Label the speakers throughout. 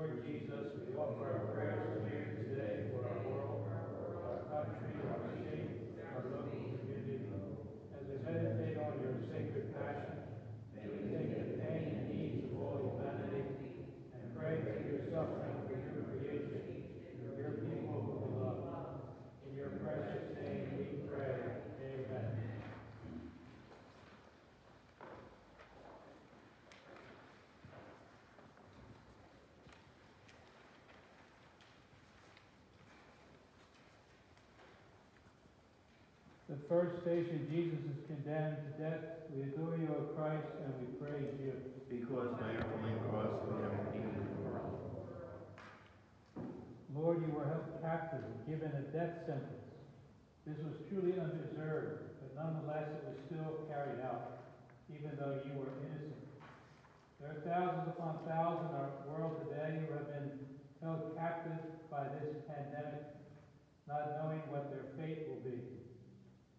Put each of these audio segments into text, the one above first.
Speaker 1: Lord Jesus, we offer our prayers to you today for our world, our country, our state, our local community. As we meditate on your sacred passion, may we take the pain and needs of all humanity and pray for your suffering for your creation, your people who we love. In your precious name we pray. Amen. The first station, Jesus is condemned to death. We adore you, O Christ, and we praise you.
Speaker 2: Because by your holy cross we have redeemed the world.
Speaker 1: Lord, you were held captive and given a death sentence. This was truly undeserved, but nonetheless it was still carried out, even though you were innocent. There are thousands upon thousands in our world today who have been held captive by this pandemic, not knowing what their fate will be.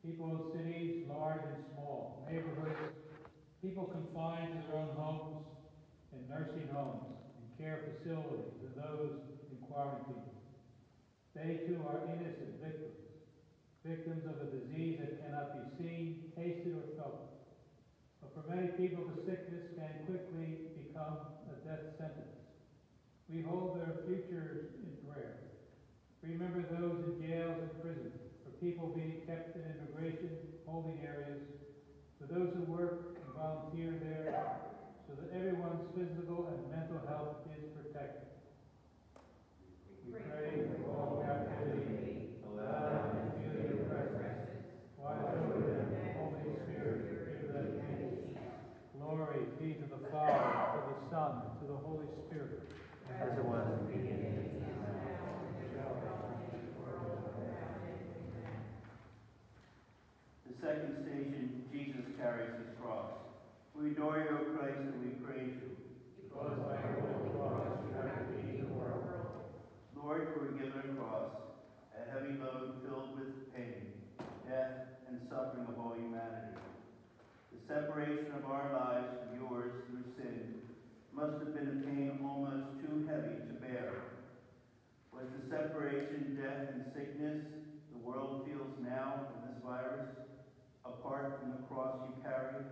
Speaker 1: People in cities, large and small, neighborhoods, people confined to their own homes, in nursing homes, in care facilities, and those in quarantine. They too are innocent victims, victims of a disease that cannot be seen, tasted, or felt. But for many people, the sickness can quickly become a death sentence. We hold their futures in prayer. Remember those in jails and prisons, people being kept in immigration holding areas, for those who work and volunteer there, so that everyone's physical and mental health is protected. We pray for all captivity, allow them to feel your presence. Watch over them, Holy Spirit, give them peace. Glory be to the Father, to the Son, and to the Holy Spirit.
Speaker 2: As it was in the beginning. The second station, Jesus carries his cross. We adore you, O Christ, and we praise you.
Speaker 1: Because by your holy cross you have redeemed the world.
Speaker 2: Lord, you were given a cross, a heavy load filled with pain, death, and suffering of all humanity. The separation of our lives from yours through sin must have been a pain almost too heavy to bear. Was the separation, death, and sickness the world feels now from this virus, apart from the cross you carried?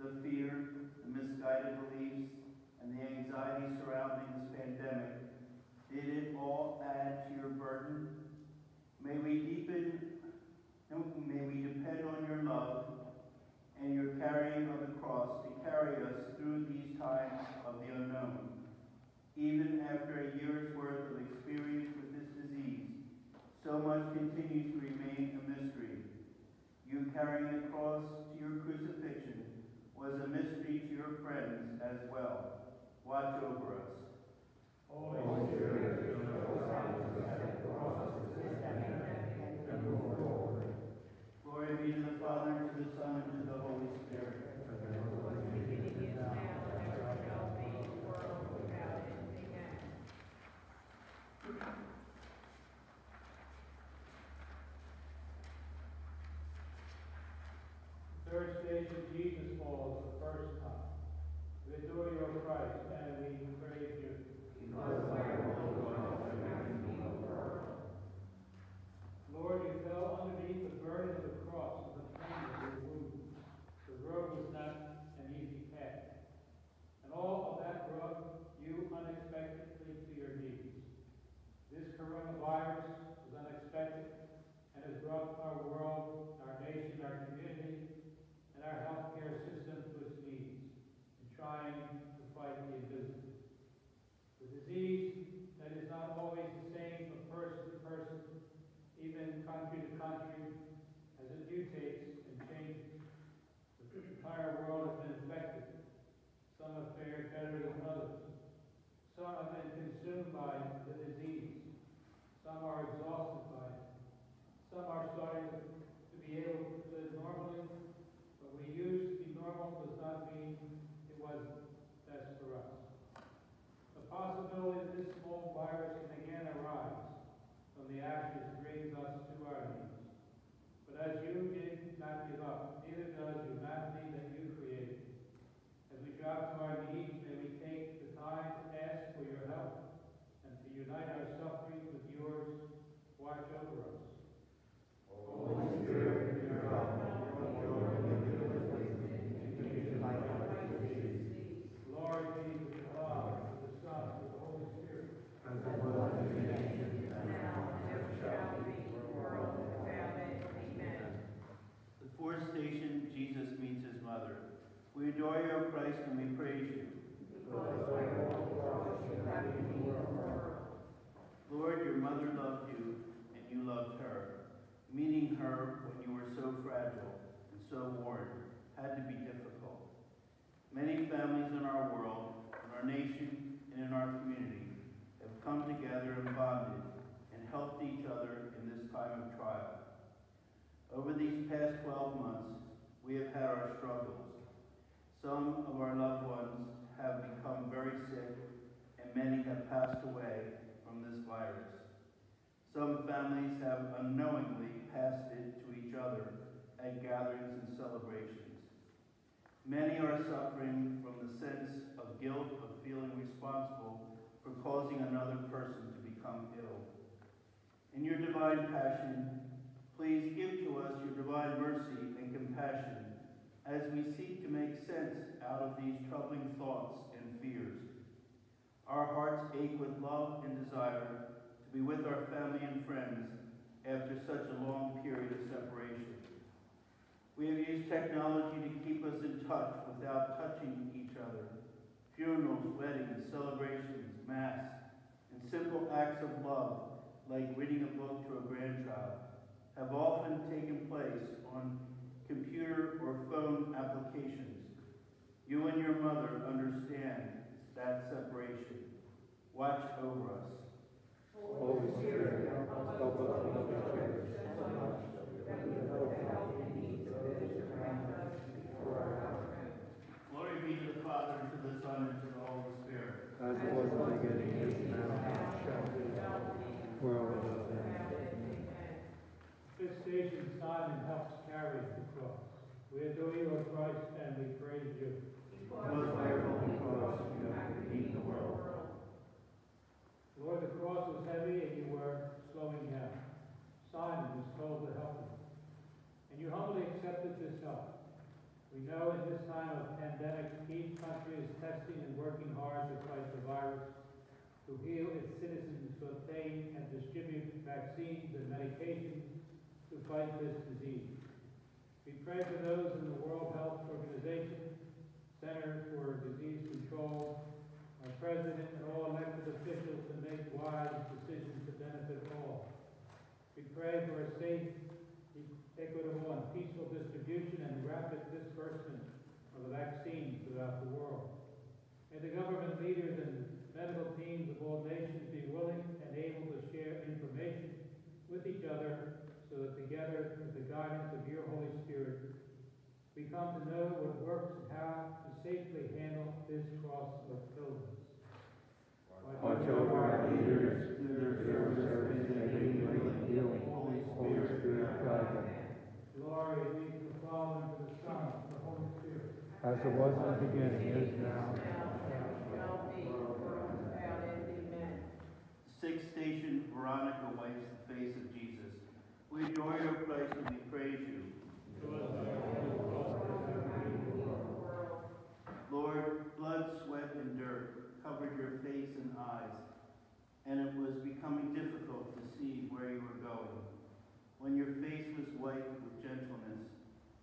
Speaker 2: The fear, the misguided beliefs, and the anxiety surrounding this pandemic did it all add to your burden? May we deepen, no, may we depend on your love and your carrying of the cross to carry us through these times of the unknown. Even after a year's worth of experience with this disease, so much continues to remain a mystery. You carrying the cross to your crucifixion was a mystery to your friends as well. Watch over us.
Speaker 1: Holy Spirit, possibility that this small virus can again arise from the ashes brings us to our knees. But as you did not give up, neither does humanity that you created. As we drop to our knees, may we take the time to ask for your help and to unite our sufferings with yours. Watch over us. Holy Spirit.
Speaker 2: Adore you, O Christ, and we praise you. Lord, your mother loved you, and you loved her. Meeting her when you were so fragile and so worn had to be difficult. Many families in our world, in our nation, and in our community have come together and bonded and helped each other in this time of trial. Over these past 12 months, we have had our struggles. Some of our loved ones have become very sick, and many have passed away from this virus. Some families have unknowingly passed it to each other at gatherings and celebrations. Many are suffering from the sense of guilt of feeling responsible for causing another person to become ill. In your divine passion, please give to us your divine mercy and compassion as we seek to make sense out of these troubling thoughts and fears. Our hearts ache with love and desire to be with our family and friends after such a long period of separation. We have used technology to keep us in touch without touching each other. Funerals, weddings, celebrations, mass, and simple acts of love, like reading a book to a grandchild, have often taken place on computer or phone applications. You and your mother understand that separation. Watch over us.
Speaker 3: Holy Spirit, help us love each other so much that we the help and needs of those around us before our coming.
Speaker 2: Glory be to the Father, and to the Son, and to the Holy Spirit.
Speaker 4: As it was in the beginning, is now, and shall be, world without end.
Speaker 1: Fifth station, Simon helps carry. We adore you, O Christ, and we praise you.
Speaker 2: Because by your holy cross you have redeemed the world.
Speaker 1: Lord, the cross was heavy and you were slowing down. Simon was told to help him. And you humbly accepted this help. We know in this time of pandemic, each country is testing and working hard to fight the virus, to heal its citizens, to obtain and distribute vaccines and medications to fight this disease. We pray for those in the World Health Organization, Center for Disease Control, our president and all elected officials to make wise decisions to benefit all. We pray for a safe, equitable, and peaceful distribution and rapid disbursement of the vaccines throughout the world. May the government leaders and medical teams of all nations be willing and able to share information with each other so that together, with the guidance of your Holy Spirit, we come to know what works and how to safely handle this cross of pilgrims.
Speaker 4: Watch over our leaders, their service, and healing, healing. Holy Spirit, guide them.
Speaker 1: Glory be to the Father, and to the Son, and to the Holy Spirit.
Speaker 4: As it was in the beginning, is now,
Speaker 2: Sixth station, Veronica wipes the face of Jesus. We adore you, O Christ, and we praise you. Lord, blood, sweat, and dirt covered your face and eyes, and it was becoming difficult to see where you were going. When your face was white with gentleness,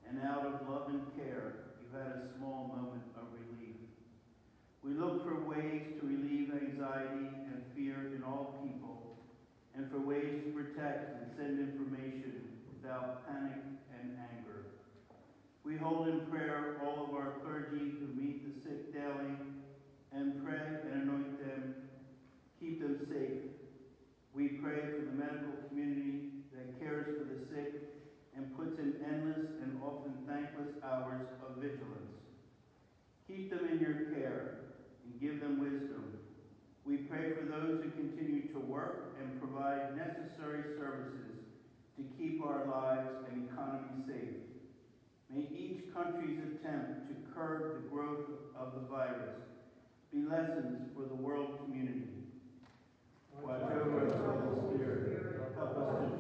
Speaker 2: and out of love and care, you had a small moment of relief. We look for ways to relieve anxiety and fear in all people, and for ways to protect and send information without panic and anger. We hold in prayer all of our clergy who meet the sick daily and pray and anoint them, keep them safe. We pray for the medical community that cares for the sick and puts in endless and often thankless hours of vigilance. Keep them in your care and give them wisdom. We pray for those who continue to work and provide necessary services to keep our lives and economy safe. May each country's attempt to curb the growth of the virus be lessons for the world community. Watch over us, Holy Spirit. Help us to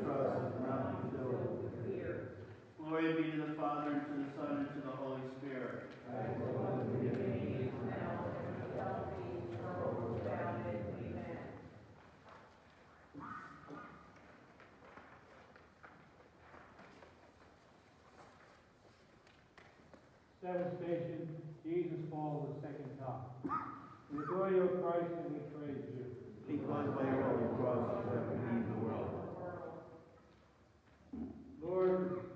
Speaker 1: Seventh station, Jesus falls the second time. We adore you, O Christ, and we praise you.
Speaker 2: Because by your holy cross you have redeemed the world.
Speaker 1: Lord,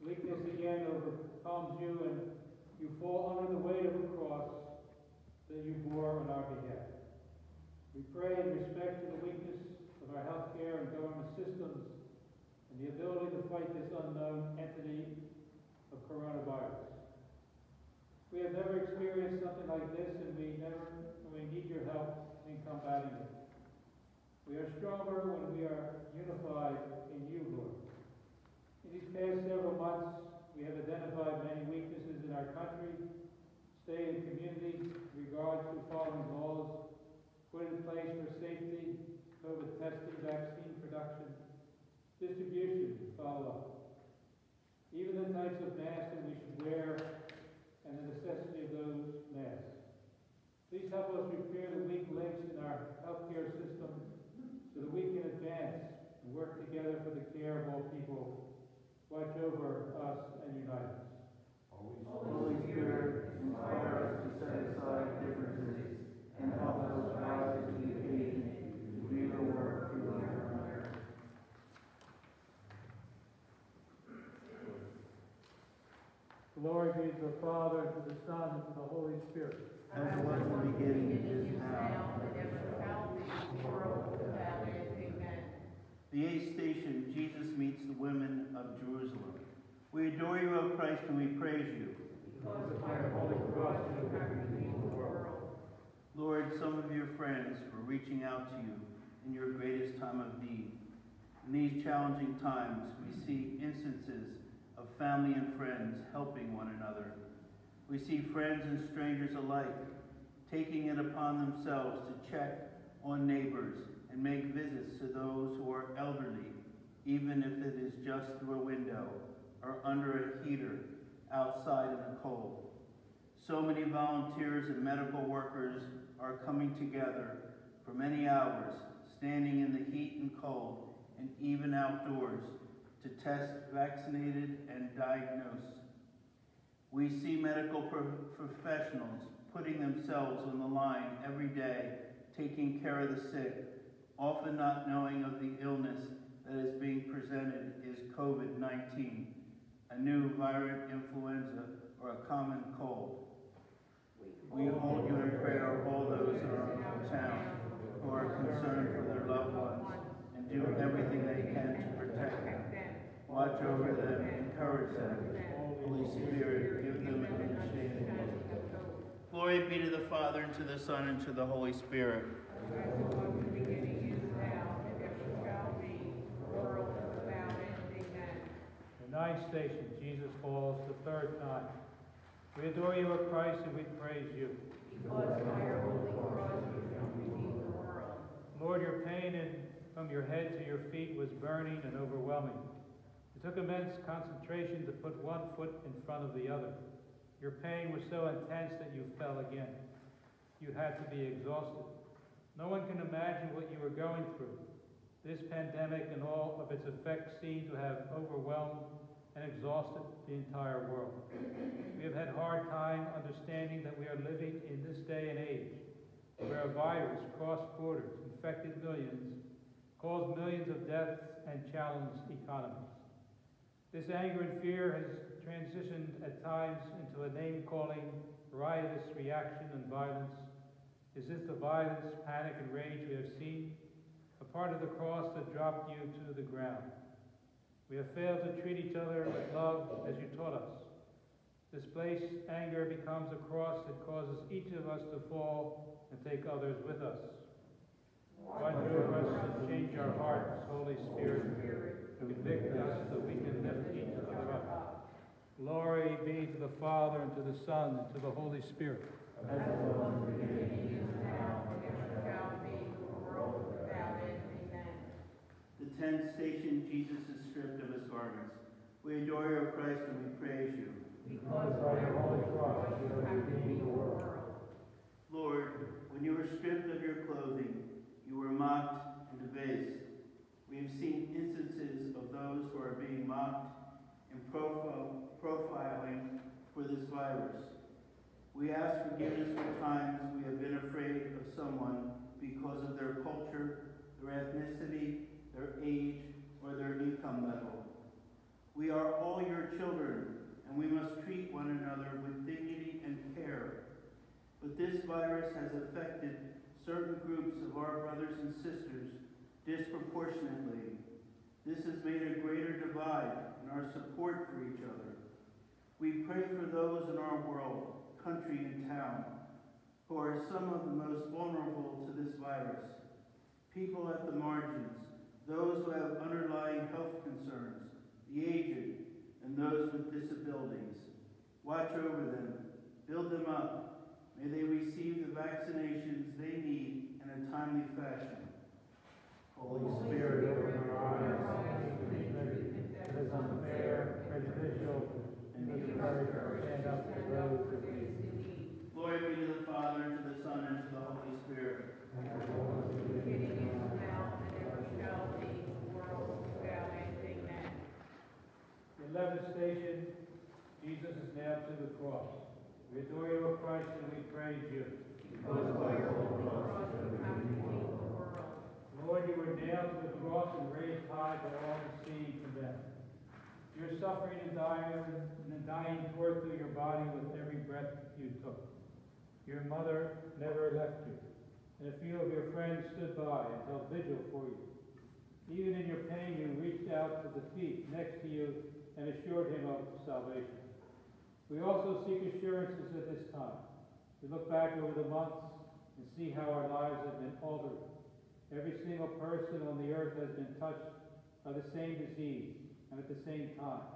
Speaker 1: weakness again overcomes you, and you fall under the weight of the cross that you bore on our behalf. We pray in respect to the weakness of our health care and government systems and the ability to fight this unknown entity of coronavirus. We have never experienced something like this, and we never, and we need your help in combating it. We are stronger when we are unified in you, Lord. In these past several months, we have identified many weaknesses in our country, state, and community regards to following laws put in place for safety, COVID testing, vaccine production, distribution, follow-up. Even the types of masks that we should wear and the necessity of those masks. Please help us repair the weak links in our healthcare system so that we can advance and work together for the care of all people watch over us and unite us.
Speaker 2: Holy Spirit, inspire us to set aside differences and help us rise to the occasion to do your work through our
Speaker 1: Glory be to the Father, and to the Son, and to the Holy Spirit.
Speaker 2: As it was in the beginning, it is now. and every shall be. The eighth station, Jesus meets the women of Jerusalem. We adore you, O Christ, and we praise you. Because of my holy cross, you have the world. Lord, some of your friends were reaching out to you in your greatest time of need. In these challenging times, we see instances of family and friends helping one another. We see friends and strangers alike taking it upon themselves to check on neighbors and make visits to those who are elderly, even if it is just through a window or under a heater outside in the cold. So many volunteers and medical workers are coming together for many hours, standing in the heat and cold, and even outdoors to test, vaccinated, and diagnose. We see medical pro professionals putting themselves on the line every day, taking care of the sick, often not knowing of the illness that is being presented is COVID-19, a new virulent influenza or a common cold. We hold you in prayer all those in our town who are concerned for their loved ones and do everything they can to protect them. Watch over them, and encourage them. Holy Spirit, give them an understanding. Glory be to the Father, and to the Son, and to the Holy Spirit.
Speaker 1: The ninth station, Jesus falls the third time. We adore you, O Christ, and we praise you. Lord, your pain and from your head to your feet was burning and overwhelming. It took immense concentration to put one foot in front of the other. Your pain was so intense that you fell again. You had to be exhausted. No one can imagine what you were going through. This pandemic and all of its effects seem to have overwhelmed and exhausted the entire world. We have had a hard time understanding that we are living in this day and age where a virus crossed borders, infected millions, caused millions of deaths, and challenged economies. This anger and fear has transitioned at times into a name-calling, riotous reaction and violence. Is this the violence, panic, and rage we have seen? A part of the cross that dropped you to the ground. We have failed to treat each other with love as you taught us. Displaced anger becomes a cross that causes each of us to fall and take others with us. Watch over us and change our hearts, Holy Spirit. Convict us so we can lift each other up. Glory be to the Father, and to the Son, and to the Holy Spirit.
Speaker 2: The tenth station, Jesus is stripped of his garments. We adore you, O Christ, and we praise you.
Speaker 1: Because by your holy cross you have redeemed the world.
Speaker 2: Lord, when you were stripped of your clothing, you were mocked and debased. We have seen instances of those who are being mocked and profi profiling for this virus. We ask forgiveness for times we have been afraid of someone because of their culture, their ethnicity, their age, or their income level. We are all your children, and we must treat one another with dignity and care. But this virus has affected certain groups of our brothers and sisters disproportionately. This has made a greater divide in our support for each other. We pray for those in our world, country, and town who are some of the most vulnerable to this virus. People at the margins, those who have underlying health concerns, the aged, and those with disabilities. Watch over them, build them up. May they receive the vaccinations they need in a timely fashion. Holy Spirit,
Speaker 3: open our eyes, that is unfair, prejudicial, and the courage to stand up to those who need.
Speaker 2: Glory be to the Father, and to the Son, and to the Holy Spirit.
Speaker 1: The eleventh station, Jesus is nailed to the cross. We adore you, O Christ, and we praise you. You were nailed to the cross and raised high that all can see and condemn. Your suffering and dying, and the dying tore through your body with every breath you took. Your mother never left you, and a few of your friends stood by and held vigil for you. Even in your pain, you reached out to the thief next to you and assured him of salvation. We also seek assurances at this time. We look back over the months and see how our lives have been altered. Every single person on the earth has been touched by the same disease and at the same time.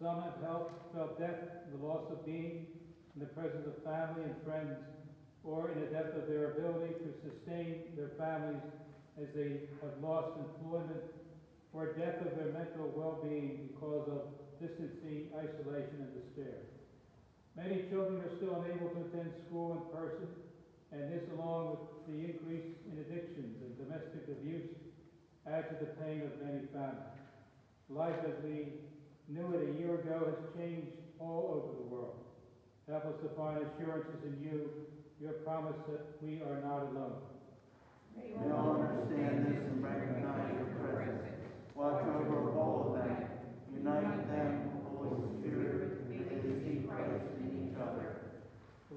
Speaker 1: Some have felt, death the loss of being, in the presence of family and friends, or in the depth of their ability to sustain their families as they have lost employment, or death of their mental well-being because of distancing, isolation, and despair. Many children are still unable to attend school in person, and this, along with the increase in addictions and domestic abuse, add to the pain of many families. Life as we knew it a year ago has changed all over the world. Help us to find assurances in you, your promise that we are not alone.
Speaker 2: May all understand this and recognize your presence. Watch over all of them. Unite them, Holy Spirit, may they see Christ in each other.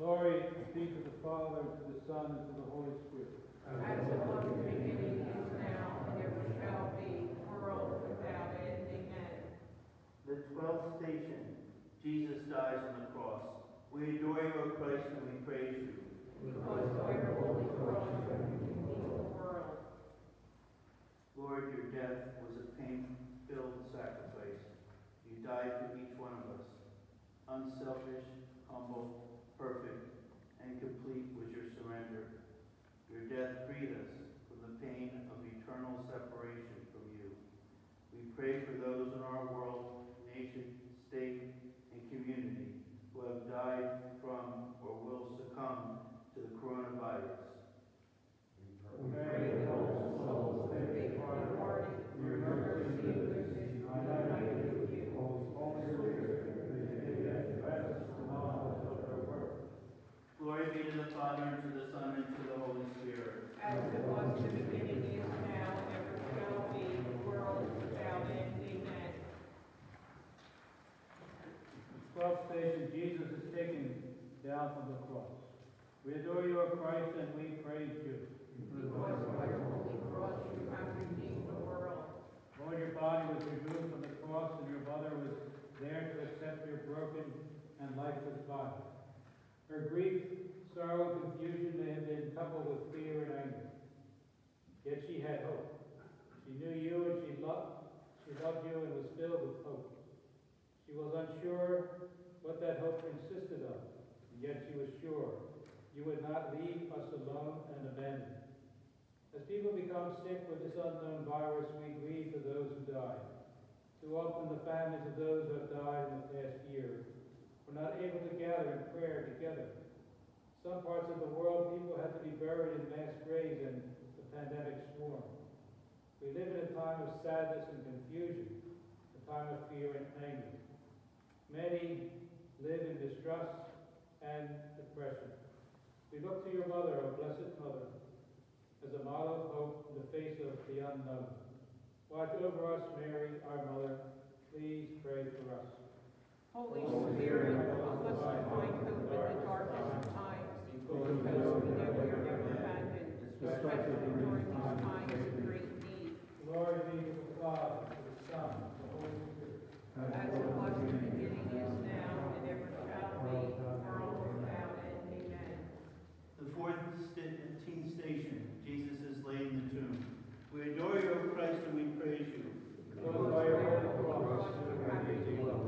Speaker 1: Glory be to the Father, and to the Son, and to the Holy Spirit.
Speaker 5: As it was in the beginning, is now, and ever shall be, world without end. Amen.
Speaker 2: The twelfth station, Jesus dies on the cross. We adore you, O Christ, and we praise you.
Speaker 5: Because by your holy cross you redeemed the world.
Speaker 2: Lord, your death was a pain-filled sacrifice. You died for each one of us. Unselfish, humble, perfect, and complete was your surrender. Your death freed us from the pain of eternal separation from you. We pray for those in our world, nation, state, and community who have died from or will succumb to the coronavirus.
Speaker 3: Pray for those souls that departed, your mercy is united with the Holy Spirit, may they have rest from all of their work.
Speaker 2: Glory be to the Father, and to the Son, and to the Holy Spirit.
Speaker 5: As it was in the beginning, is now, and ever shall be, world without end. Amen.
Speaker 1: Twelfth station, Jesus is taken down from the cross. We adore you, O Christ, and we praise you.
Speaker 5: Because by your holy cross you have redeemed the world.
Speaker 1: Lord, your body was removed from the cross, and your mother was there to accept your broken and lifeless body. Her grief, sorrow, confusion may have been coupled with fear and anger. Yet she had hope. She knew you and she loved, she loved you and was filled with hope. She was unsure what that hope consisted of, and yet she was sure you would not leave us alone and abandoned. As people become sick with this unknown virus, we grieve for those who died. Too often the families of those who have died in the past year were not able to gather in prayer together. Some parts of the world, people had to be buried in mass graves and the pandemic swarmed. We live in a time of sadness and confusion, a time of fear and anger. Many live in distrust and depression. We look to your mother, our blessed mother, as a model of hope in the face of the unknown. Watch over us, Mary, our mother. Please pray for us.
Speaker 5: Holy Spirit, help us to find hope in the darkest of times, because we never abandoned. especially during these times of great need.
Speaker 1: Glory be to the Father, to the Son, to the Holy Spirit.
Speaker 5: As it was in the beginning, is now, and ever shall be, world without end. Amen.
Speaker 2: The fourth teen station, Jesus is laid in the tomb. We adore you, O Christ, and we praise you.
Speaker 1: Because by your holy cross, you have made me well.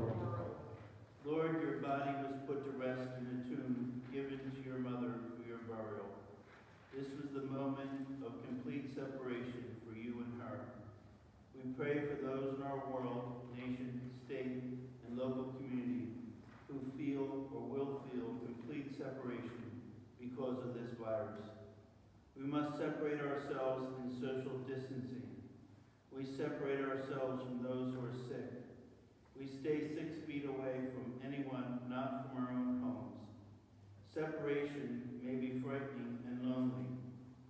Speaker 2: Lord, your body was put to rest in the tomb given to your mother for your burial. This was the moment of complete separation for you and her. We pray for those in our world, nation, state, and local community who feel or will feel complete separation because of this virus. We must separate ourselves in social distancing. We separate ourselves from those who are sick. We stay six feet away from anyone not from our own homes. Separation may be frightening and lonely,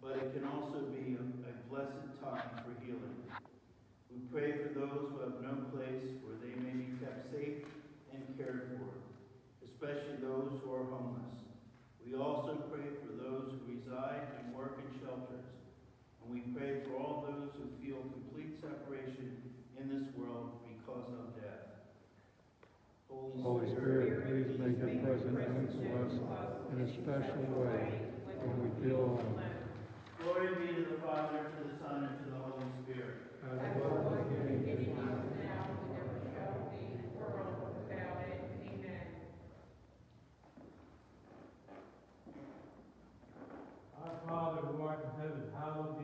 Speaker 2: but it can also be a, a blessed time for healing. We pray for those who have no place where they may be kept safe and cared for, especially those who are homeless. We also pray for those who reside and work in shelters, and we pray for all those who feel complete separation in this world because of death.
Speaker 4: Holy Spirit, please make your presence unto us in a special way when we feel alone.
Speaker 2: Glory be to the Father, to the Son, and to the Holy Spirit.
Speaker 4: As
Speaker 5: As
Speaker 4: it
Speaker 5: it
Speaker 4: was
Speaker 5: was
Speaker 4: in the beginning,
Speaker 5: beginning,
Speaker 4: now,
Speaker 5: and ever shall be, world without end. Amen.
Speaker 1: Our Father who art in heaven, hallowed be thy name.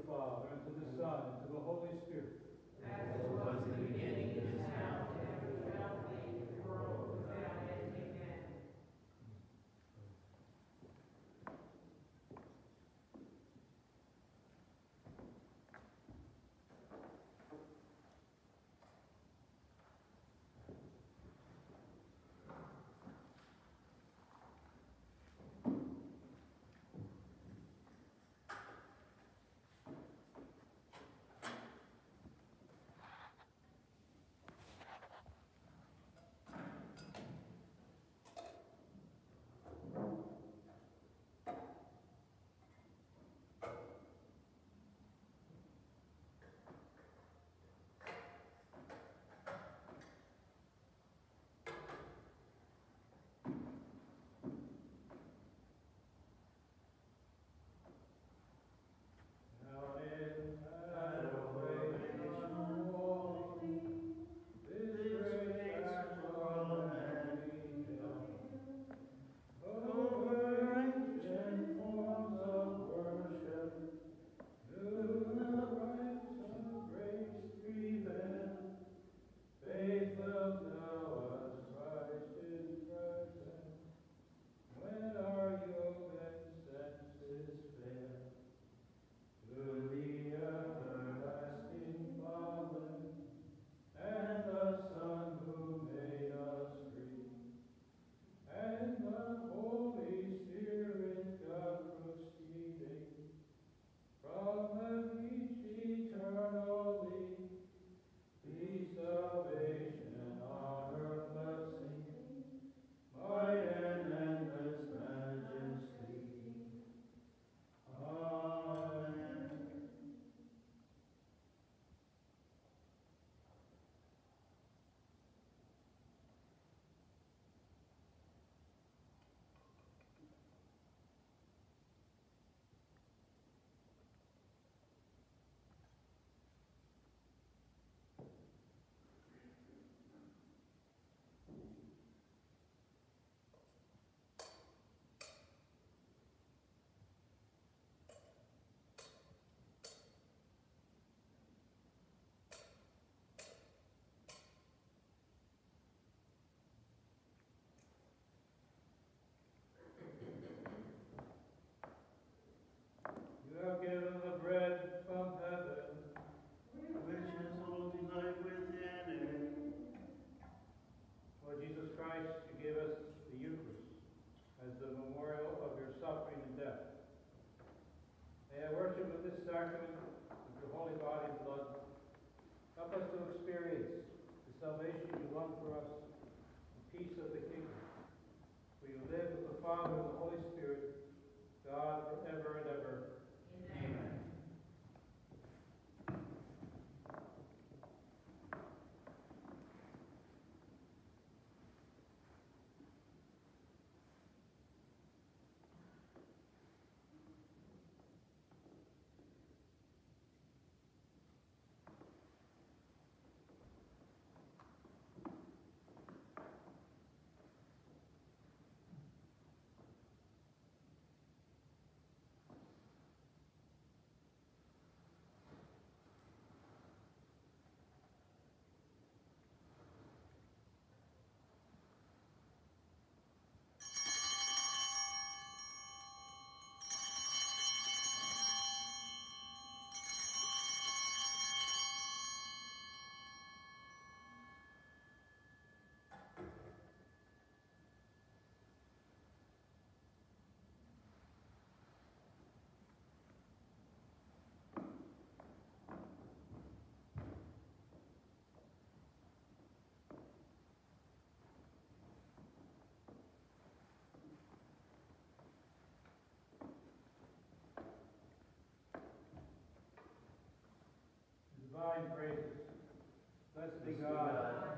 Speaker 1: Father, and to the Son, and to the Holy Spirit.
Speaker 2: As it was in the beginning,
Speaker 1: Divine praises. Blessed be God,